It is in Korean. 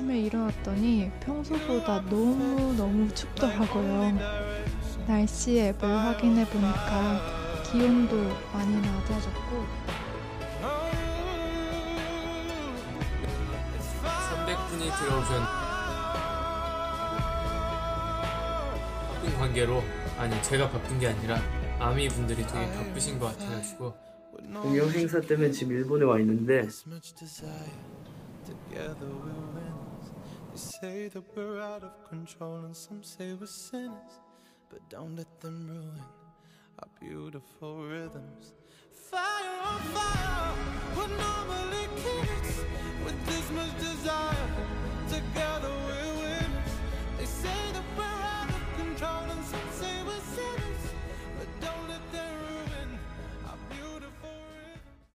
아침에 일어났더니 평소보다 너무너무 춥더라고요. 날씨 앱을 확인해 보니까 기온도 많이 낮아졌고. 300분이 들어오셨 바쁜 관계로 아니 제가 바쁜 게 아니라 아미 분들이 되게 바쁘신 것 같아가지고. 공영 행사 때문에 지금 일본에 와 있는데 say that we're out of control, and some say we're sinners. But don't let them ruin our beautiful rhythms. Fire on fire, we're normally kids with this much desire.